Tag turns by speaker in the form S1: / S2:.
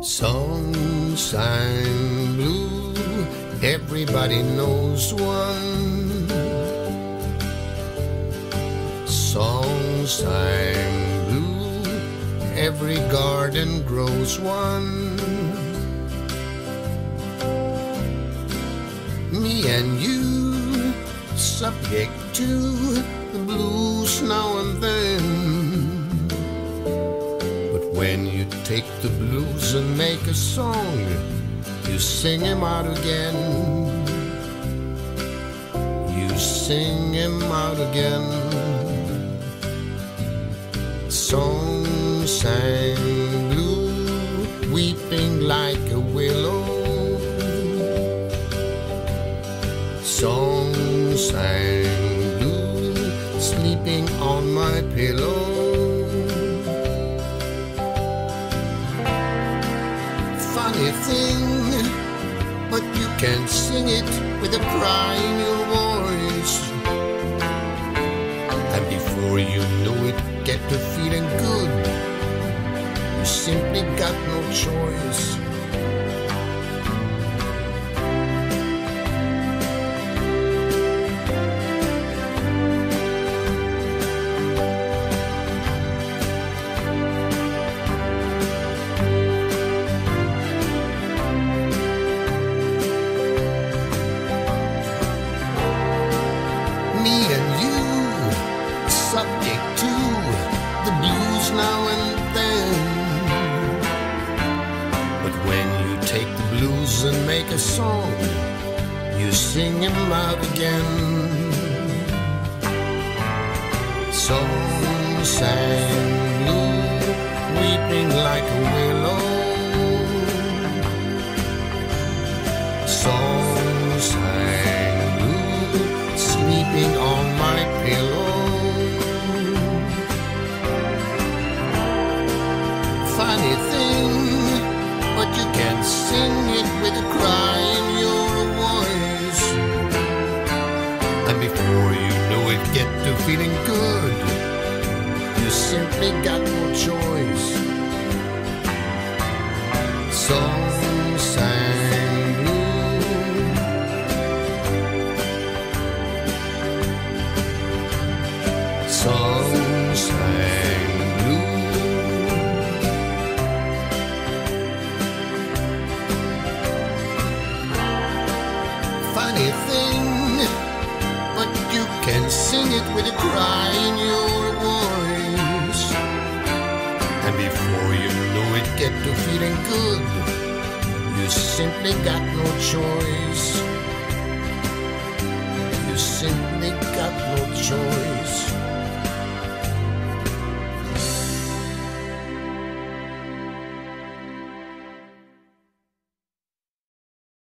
S1: Sunshine blue, everybody knows one. Sunshine blue, every garden grows one. Me and you, subject to the blues now and then. Take the blues and make a song, you sing him out again. You sing him out again. Song sang blue, weeping like a willow. Song sang blue, sleeping on my pillow. But you can sing it with a cry in your voice. And before you know it, get to feeling good. You simply got no choice. Me and you, subject to the blues now and then. But when you take the blues and make a song, you sing sing 'em out again. Song sang blue, weeping like a willow. Funny thing, but you can sing it with a cry in your voice. And before you know it, get to feeling good. You simply got no choice. Song sang blue. Song sang it with a cry in your voice. And before you know it, get to feeling good. You simply got no choice. You simply got no choice.